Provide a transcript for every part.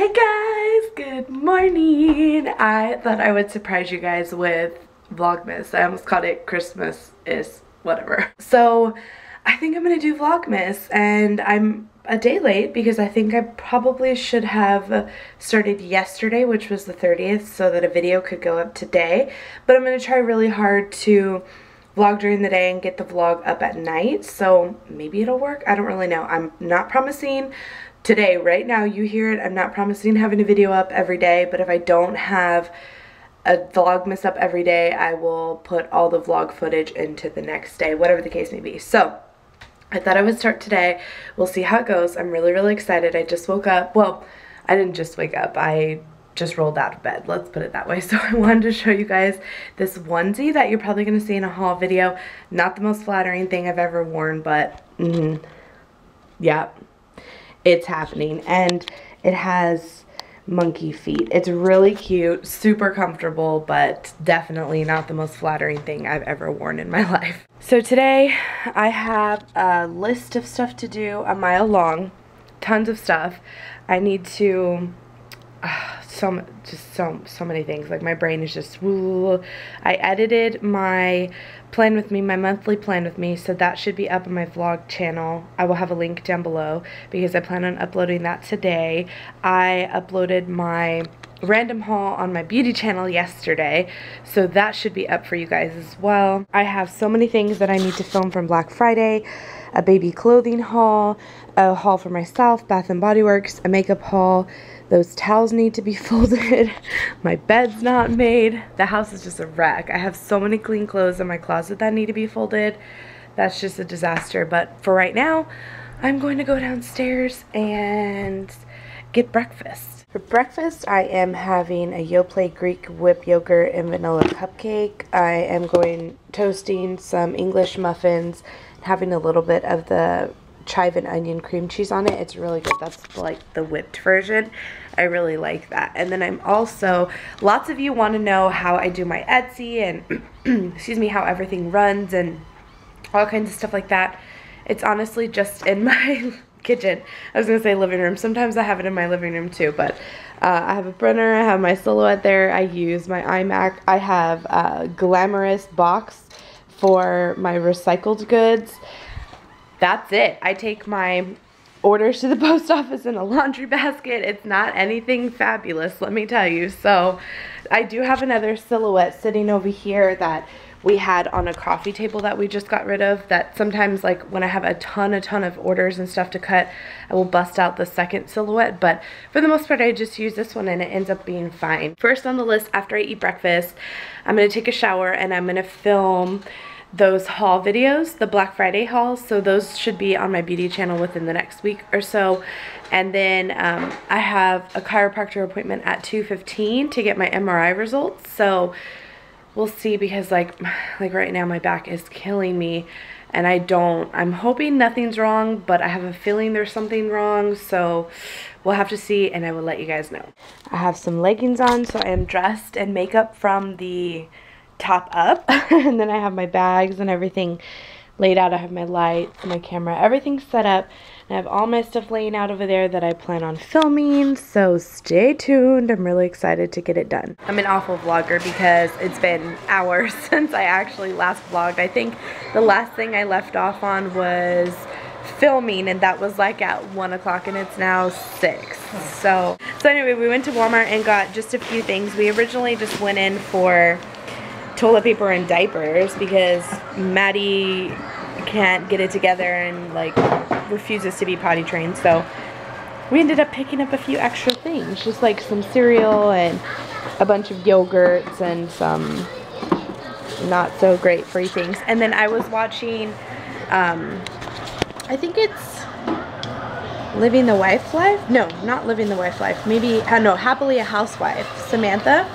Hey guys, good morning. I thought I would surprise you guys with Vlogmas. I almost called it Christmas is whatever. So I think I'm gonna do Vlogmas and I'm a day late because I think I probably should have started yesterday, which was the 30th, so that a video could go up today. But I'm gonna try really hard to vlog during the day and get the vlog up at night so maybe it'll work I don't really know I'm not promising today, right now, you hear it. I'm not promising having a video up every day, but if I don't have a vlog vlogmas up every day, I will put all the vlog footage into the next day, whatever the case may be. So, I thought I would start today. We'll see how it goes. I'm really, really excited. I just woke up. Well, I didn't just wake up. I just rolled out of bed. Let's put it that way. So I wanted to show you guys this onesie that you're probably going to see in a haul video. Not the most flattering thing I've ever worn, but mm yeah, it's happening. And it has monkey feet. It's really cute, super comfortable, but definitely not the most flattering thing I've ever worn in my life. So today I have a list of stuff to do a mile long, tons of stuff. I need to uh, so just so so many things. Like my brain is just. I edited my plan with me my monthly plan with me so that should be up on my vlog channel. I will have a link down below because I plan on uploading that today. I uploaded my random haul on my beauty channel yesterday so that should be up for you guys as well. I have so many things that I need to film from Black Friday a baby clothing haul a haul for myself Bath and Body Works a makeup haul those towels need to be folded. my bed's not made. The house is just a wreck. I have so many clean clothes in my closet that need to be folded. That's just a disaster. But for right now, I'm going to go downstairs and get breakfast. For breakfast, I am having a Yoplait Greek whip yogurt and vanilla cupcake. I am going toasting some English muffins, having a little bit of the chive and onion cream cheese on it. It's really good. That's like the whipped version. I really like that. And then I'm also, lots of you want to know how I do my Etsy and, excuse me, how everything runs and all kinds of stuff like that. It's honestly just in my kitchen. I was going to say living room. Sometimes I have it in my living room too, but uh, I have a printer. I have my silhouette there. I use my iMac. I have a glamorous box for my recycled goods that's it. I take my orders to the post office in a laundry basket. It's not anything fabulous, let me tell you. So I do have another silhouette sitting over here that we had on a coffee table that we just got rid of that sometimes like when I have a ton a ton of orders and stuff to cut I will bust out the second silhouette but for the most part I just use this one and it ends up being fine. First on the list after I eat breakfast I'm going to take a shower and I'm going to film those haul videos, the Black Friday hauls. So those should be on my beauty channel within the next week or so. And then um, I have a chiropractor appointment at 2.15 to get my MRI results. So we'll see because like, like right now my back is killing me and I don't, I'm hoping nothing's wrong, but I have a feeling there's something wrong. So we'll have to see and I will let you guys know. I have some leggings on so I am dressed and makeup from the top up and then I have my bags and everything laid out. I have my lights, my camera, everything set up. I have all my stuff laying out over there that I plan on filming, so stay tuned. I'm really excited to get it done. I'm an awful vlogger because it's been hours since I actually last vlogged. I think the last thing I left off on was filming and that was like at 1 o'clock and it's now 6. So, so anyway, we went to Walmart and got just a few things. We originally just went in for toilet paper and diapers because Maddie can't get it together and like refuses to be potty trained. So we ended up picking up a few extra things, just like some cereal and a bunch of yogurts and some not so great free things. And then I was watching, um, I think it's Living the Wife Life? No, not Living the Wife Life. Maybe, uh, no, Happily a Housewife. Samantha,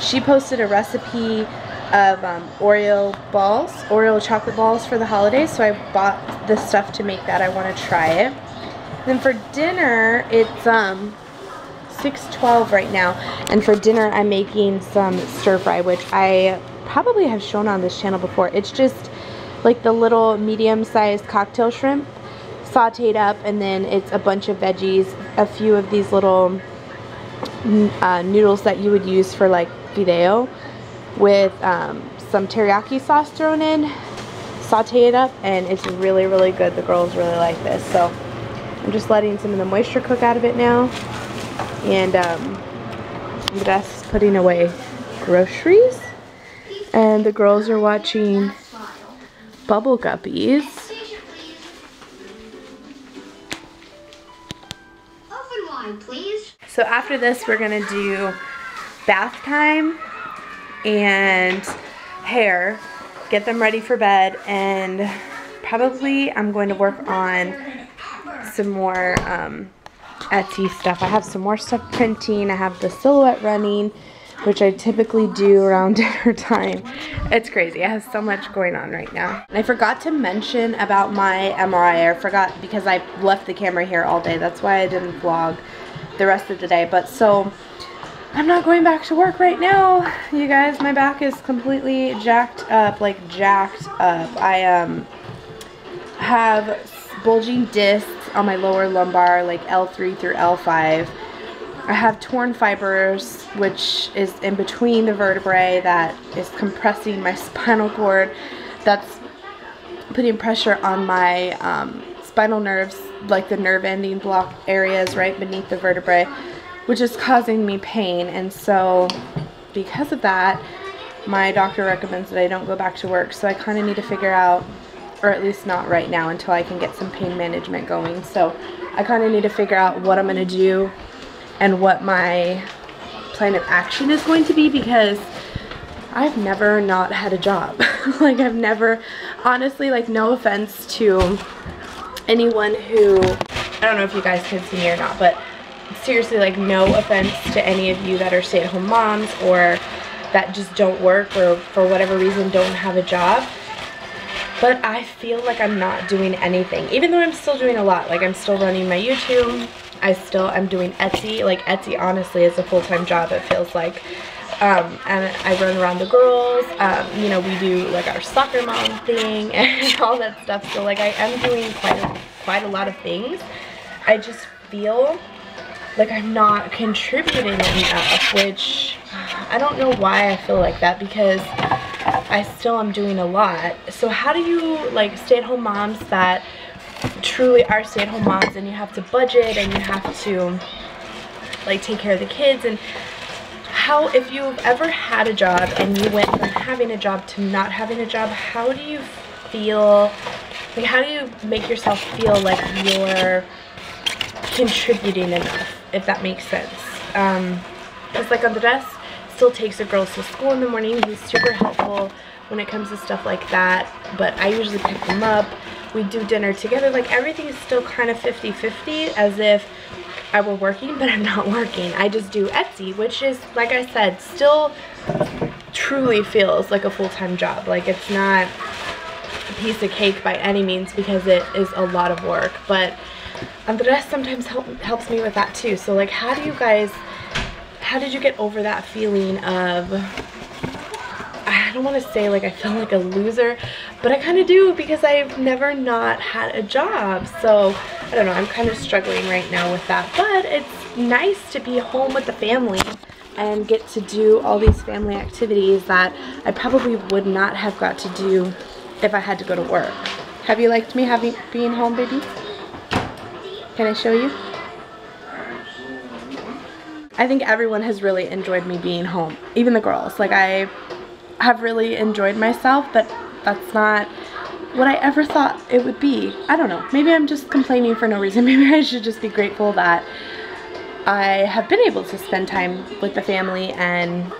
she posted a recipe of um, Oreo balls, Oreo chocolate balls for the holidays. So I bought the stuff to make that. I want to try it. Then for dinner, it's um, 6.12 right now. And for dinner, I'm making some stir fry, which I probably have shown on this channel before. It's just like the little medium-sized cocktail shrimp sauteed up. And then it's a bunch of veggies, a few of these little uh, noodles that you would use for like fideo with um, some teriyaki sauce thrown in saute it up and it's really really good. The girls really like this. So I'm just letting some of the moisture cook out of it now. And um, just putting away groceries. And the girls are watching Bubble Guppies. So after this, we're gonna do bath time and hair, get them ready for bed, and probably I'm going to work on some more um, Etsy stuff. I have some more stuff printing. I have the silhouette running, which I typically do around dinner time. It's crazy. I have so much going on right now. And I forgot to mention about my MRI. I forgot because I left the camera here all day. That's why I didn't vlog the rest of the day. But so I'm not going back to work right now. You guys, my back is completely jacked up, like jacked up. I um have bulging discs on my lower lumbar, like L3 through L5. I have torn fibers, which is in between the vertebrae that is compressing my spinal cord. That's putting pressure on my um, spinal nerves, like the nerve ending block areas right beneath the vertebrae, which is causing me pain. And so because of that, my doctor recommends that I don't go back to work. So I kind of need to figure out, or at least not right now until I can get some pain management going. So I kind of need to figure out what I'm going to do and what my plan of action is going to be because I've never not had a job. like I've never, honestly, like no offense to anyone who, I don't know if you guys can see me or not, but seriously, like no offense to any of you that are stay-at-home moms or that just don't work or for whatever reason don't have a job. But I feel like I'm not doing anything, even though I'm still doing a lot. Like I'm still running my YouTube. I still am doing Etsy. Like Etsy honestly is a full-time job, it feels like. Um, and I run around the girls. Um, you know, we do like our soccer mom thing and all that stuff. So like I am doing quite a, quite a lot of things. I just feel like I'm not contributing enough, which I don't know why I feel like that because I still am doing a lot. So how do you like stay-at-home moms that truly are stay-at-home moms and you have to budget and you have to like take care of the kids and how, if you've ever had a job and you went from having a job to not having a job, how do you feel, like how do you make yourself feel like you're contributing enough, if that makes sense? Um, because like Andres still takes the girls to school in the morning. He's super helpful when it comes to stuff like that, but I usually pick them up. We do dinner together. Like everything is still kind of 50-50 as if I were working, but I'm not working. I just do Etsy, which is, like I said, still truly feels like a full-time job. Like it's not a piece of cake by any means because it is a lot of work. But Andres sometimes help, helps me with that too. So like how do you guys, how did you get over that feeling of I don't want to say like I feel like a loser, but I kind of do because I've never not had a job. So I don't know, I'm kind of struggling right now with that. But it's nice to be home with the family and get to do all these family activities that I probably would not have got to do if I had to go to work. Have you liked me having being home, baby? Can I show you? I think everyone has really enjoyed me being home, even the girls. Like I have really enjoyed myself, but that's not what I ever thought it would be. I don't know. Maybe I'm just complaining for no reason. Maybe I should just be grateful that I have been able to spend time with the family and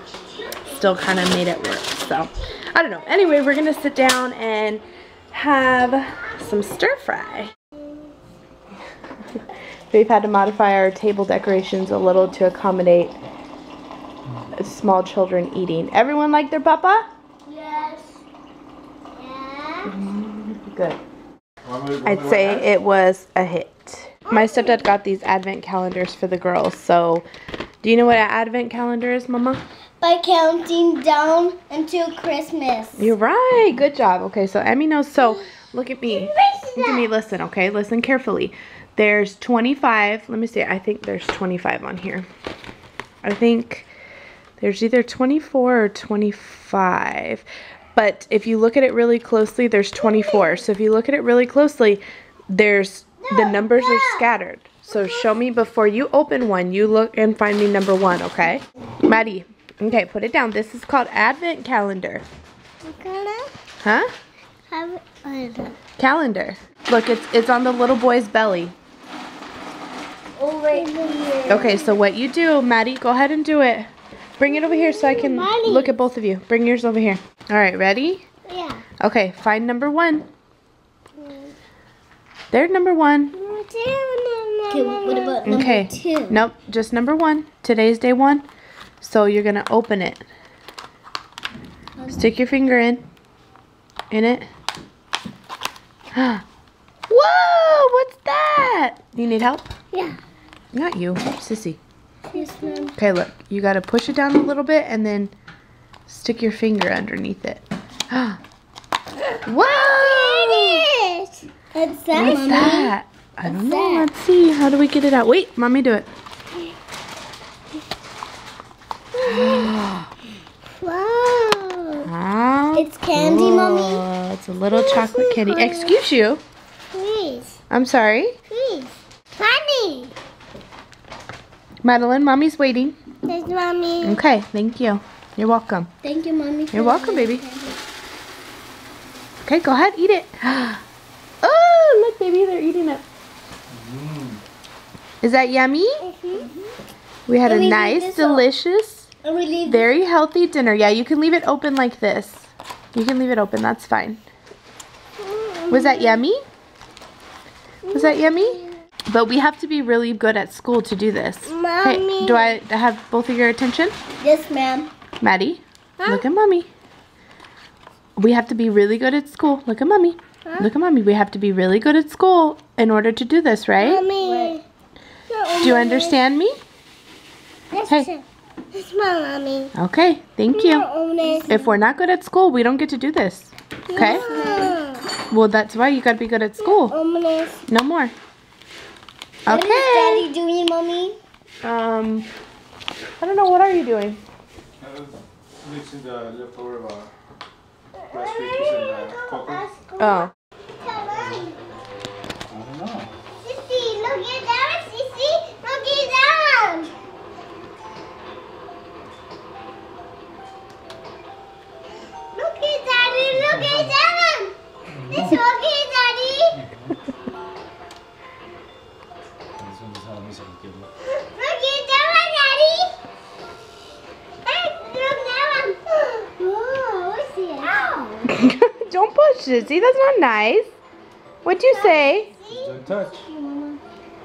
still kind of made it work. So, I don't know. Anyway, we're going to sit down and have some stir fry. We've had to modify our table decorations a little to accommodate small children eating. Everyone like their papa? Yes. Yes. Good. I'd say it was a hit. My stepdad got these advent calendars for the girls, so do you know what an advent calendar is, Mama? By counting down until Christmas. You're right. Good job. Okay, so Emmy knows. So look at me. Look at me. Listen, okay? Listen carefully. There's 25. Let me see. I think there's 25 on here. I think there's either 24 or 25. But if you look at it really closely, there's 24. So if you look at it really closely, there's the numbers are scattered. So show me before you open one, you look and find me number one, okay? Maddie, okay, put it down. This is called Advent Calendar. Huh? Calendar. Look, it's it's on the little boy's belly. Over here. Okay, so what you do, Maddie, go ahead and do it. Bring it over here so I can Maddie. look at both of you. Bring yours over here. All right, ready? Yeah. Okay, find number one. There's number one. Okay, what about number Okay. two? Nope, just number one. Today's day one. So you're gonna open it. Stick your finger in. In it. Whoa! What's that? You need help? Yeah. Not you, sissy. Yes, ma'am. Okay, look. You gotta push it down a little bit and then stick your finger underneath it. Whoa! What's that, What's mommy? that? I don't What's know. that? Let's see. How do we get it out? Wait, mommy, do it. Wow. It's candy, mommy. It's a little chocolate candy. Excuse you. Please, I'm sorry. please. Mommy. Madeline, mommy's waiting. There's mommy. Okay, thank you. You're welcome. Thank you, mommy. You're welcome, baby. candy. Okay, go ahead, eat it. Oh, look, baby, they're eating it. Mm. Is that yummy? Mhm. We had Can a we nice, delicious, And we leave very healthy dinner. Yeah, you can leave it open like this. You can leave it open, that's fine. Mm, Was that mm-hmm. yummy? Was that yummy? Mm-hmm. But we have to be really good at school to do this. Okay, Mommy. do I have both of your attention? Yes, ma'am. Maddie, Huh? look at mommy. We have to be really good at school. Look at mommy. Huh? Look at mommy. We have to be really good at school in order to do this, right? Mommy. Do you understand me? Yes, Hey. sir. That's my mommy. Okay, thank you. If we're not good at school, we don't get to do this. Okay? Well, that's why you gotta be good at school. No more. What is Okay. Daddy doing, mommy? Um, I don't know. What are you doing? I was mixing the leftover uh, rice cakes and uh, cocoa. Oh. Don't push it. See, that's not nice. What'd you say? Don't touch.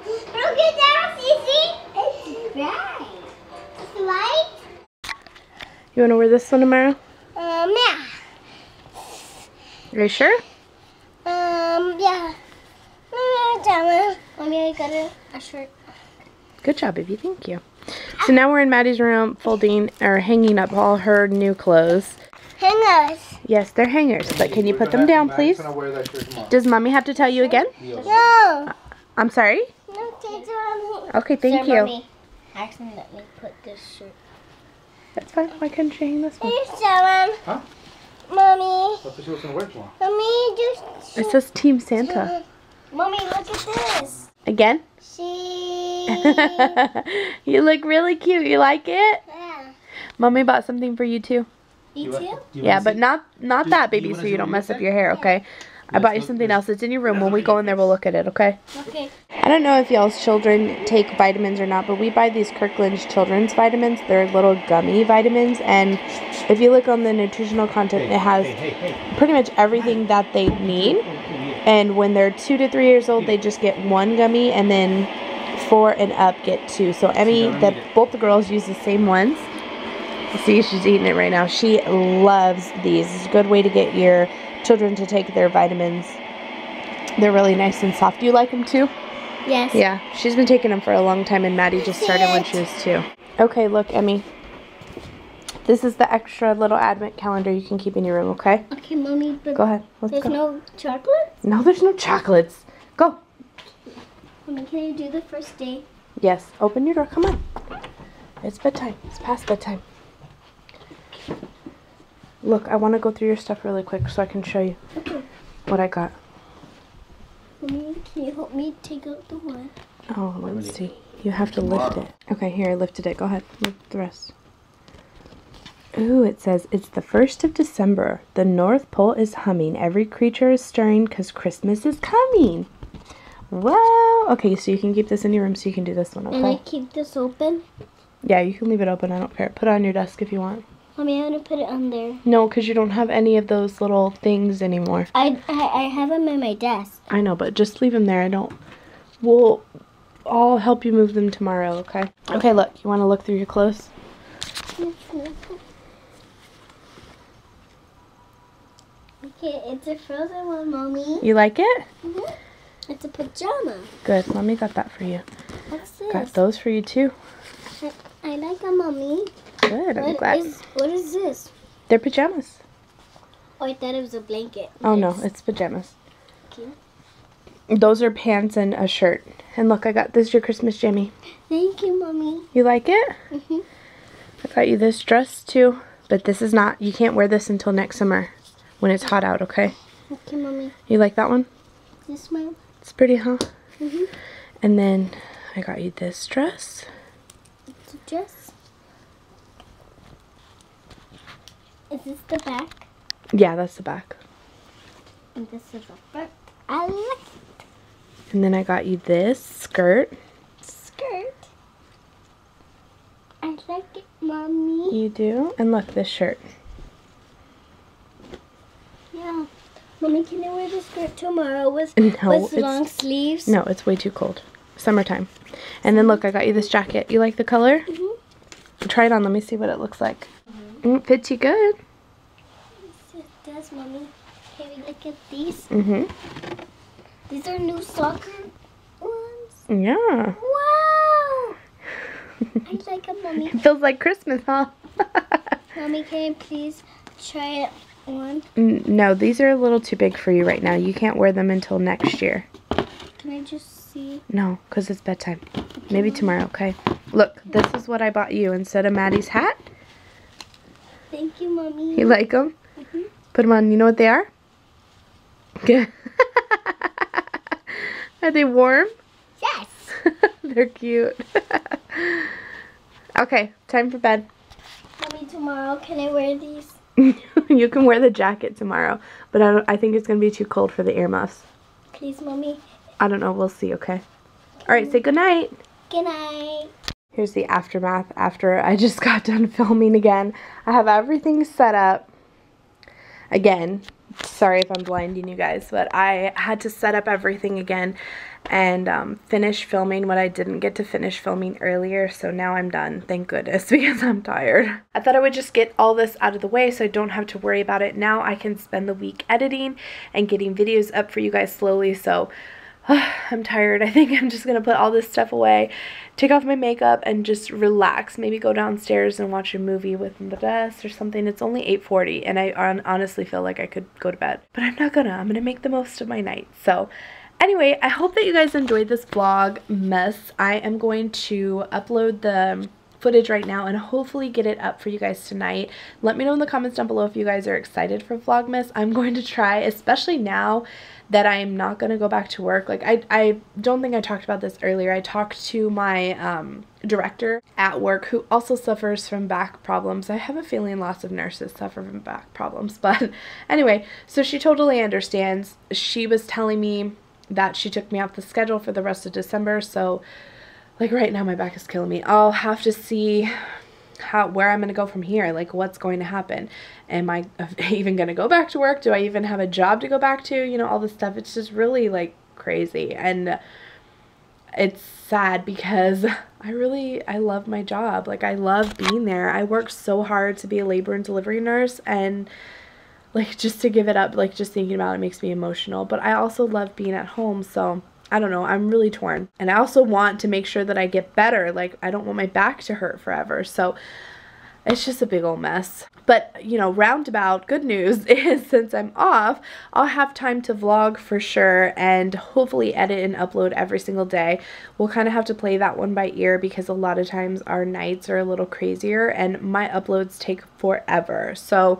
Look at that, Sissy. It's bright. It's light. You wanna wear this one tomorrow? Um, yeah. Are you sure? Um, yeah. Mommy, Mommy, I got a, a shirt. Good job, baby. Thank you. So now we're in Maddie's room folding or hanging up all her new clothes. Hangers. Yes, they're hangers, but can you put them down, please? I'm gonna wear that shirt tomorrow. Does mommy have to tell you again? No. I'm sorry? No, kids are on Okay, thank you. Mommy, accidentally put this shirt. That's fine. Why couldn't you hang this one? Here's someone. Huh? Mommy. I thought she was gonna wear it tomorrow. Mommy, just. It says Team Santa. Mommy, look at this. Again? See. you look really cute. You like it? yeah. Mommy bought something for you too. You want- too? you Yeah, but see? not not Do- that do you baby so you don't mess up your hair, okay? I bought you something else. It's in your room. When we go in there, we'll look at it, okay? Okay. I don't know if y'all's children take vitamins or not, but we buy these Kirkland's children's vitamins. They're little gummy vitamins, and if you look on the nutritional content, it has Hey, hey, hey. pretty much everything that they need. And when they're two to three years old, they just get one gummy, and then four and up get two. So Emmy, don't the both the girls use the same ones. See, she's eating it right now. She loves these. It's a good way to get your children to take their vitamins. They're really nice and soft. Do you like them too? Yes. Yeah, she's been taking them for a long time, and Maddie just started when she was two. Okay, look, Emmy. This is the extra little advent calendar you can keep in your room, okay? Okay, mommy, but Go ahead. Let's there's go. no chocolate? No, there's no chocolates. Go. Mommy, can you do the first day? Yes, open your door. Come on. It's bedtime. It's past bedtime. Look, I want to go through your stuff really quick so I can show you Okay. what I got. Mommy, can you help me take out the one? Oh, let's see. You have to lift it. Okay, here, I lifted it. Go ahead. Lift the rest. Ooh, it says, it's the 1st of December. The North Pole is humming. Every creature is stirring because Christmas is coming. Wow. Okay, so you can keep this in your room so you can do this one, And I keep this open. Yeah, you can leave it open. I don't care. Put it on your desk if you want. Mommy, I'm gonna put it on there. No, because you don't have any of those little things anymore. I, I, I have them in my desk. I know, but just leave them there. I don't. We'll. I'll help you move them tomorrow, okay? Okay, look. You want to look through your clothes? Okay, it's a frozen one, mommy. You like it? Mhm. It's a pajama. Good. Mommy got that for you. What's this? Got those for you too. I like a mommy. Good. I'm What glad. is what is this? They're pajamas. Oh, I thought it was a blanket. Oh no, it's pajamas. Okay. Those are pants and a shirt. And look, I got this your Christmas jammy. Thank you, mommy. You like it? hmm I got you this dress too, but this is not. You can't wear this until next summer, when it's hot out. Okay? Okay, mommy. You like that one? This one. It's pretty, huh? Mhm. And then I got you this dress. It's a dress. Is this the back? Yeah, that's the back. And this is the front. I like it. And then I got you this skirt. skirt. I like it, mommy. You do? And look, this shirt. Yeah. Mommy, can I wear the skirt tomorrow with, No, with long sleeves? No, it's way too cold. Summertime. And then look, I got you this jacket. You like the color? Mhm. Try it on. Let me see what it looks like. Mm, fits you good. Yes, it does, mommy. Can we look at these? Mm-hmm. These are new soccer ones. Yeah. Wow! I like them, mommy. It feels like Christmas, huh? Mommy, can you please try it on? No, these are a little too big for you right now. You can't wear them until next year. Can I just see? No, because it's bedtime. Maybe tomorrow, okay? Look, this is what I bought you instead of Maddie's hat. Thank you, mommy. You like them? Mhm. Put them on. You know what they are? Are they warm? Yes. They're cute. okay, time for bed. Mommy, tomorrow can I wear these? you can wear the jacket tomorrow, but I, don't, I think it's going to be too cold for the earmuffs. Please, mommy. I don't know. We'll see, okay? All right, say goodnight. Good night. Here's the aftermath after I just got done filming again. I have everything set up. Again, sorry if I'm blinding you guys, but I had to set up everything again and um, finish filming what I didn't get to finish filming earlier. So now I'm done, thank goodness, because I'm tired. I thought I would just get all this out of the way so I don't have to worry about it. Now I can spend the week editing and getting videos up for you guys slowly. So I'm tired. I think I'm just going to put all this stuff away, take off my makeup, and just relax. Maybe go downstairs and watch a movie with the rest or something. It's only 8.40, and I honestly feel like I could go to bed. But I'm not gonna. I'm gonna make the most of my night. So anyway, I hope that you guys enjoyed this vlog mess. I am going to upload the footage right now and hopefully get it up for you guys tonight. Let me know in the comments down below if you guys are excited for Vlogmas. I'm going to try, especially now that I'm not going to go back to work. Like, I, I don't think I talked about this earlier. I talked to my um, director at work who also suffers from back problems. I have a feeling lots of nurses suffer from back problems. But anyway, so she totally understands. She was telling me that she took me off the schedule for the rest of December. So, like, right now my back is killing me. I'll have to see how where I'm gonna go from here, like what's going to happen. Am I even gonna go back to work? Do I even have a job to go back to? You know, all this stuff. It's just really like crazy and it's sad because I really I love my job. Like I love being there. I work so hard to be a labor and delivery nurse and like just to give it up, like just thinking about it makes me emotional. But I also love being at home, so I don't know, I'm really torn. And I also want to make sure that I get better. Like I don't want my back to hurt forever. So it's just a big old mess. But, you know, roundabout good news is since I'm off, I'll have time to vlog for sure and hopefully edit and upload every single day. We'll kind of have to play that one by ear because a lot of times our nights are a little crazier and my uploads take forever. So,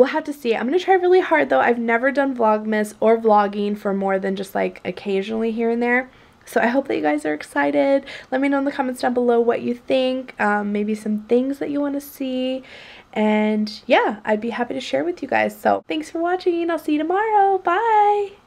we'll have to see. I'm going to try really hard though. I've never done Vlogmas or vlogging for more than just like occasionally here and there. So I hope that you guys are excited. Let me know in the comments down below what you think. Um, maybe some things that you want to see. And yeah, I'd be happy to share with you guys. So thanks for watching. I'll see you tomorrow. Bye.